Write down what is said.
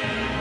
Bye.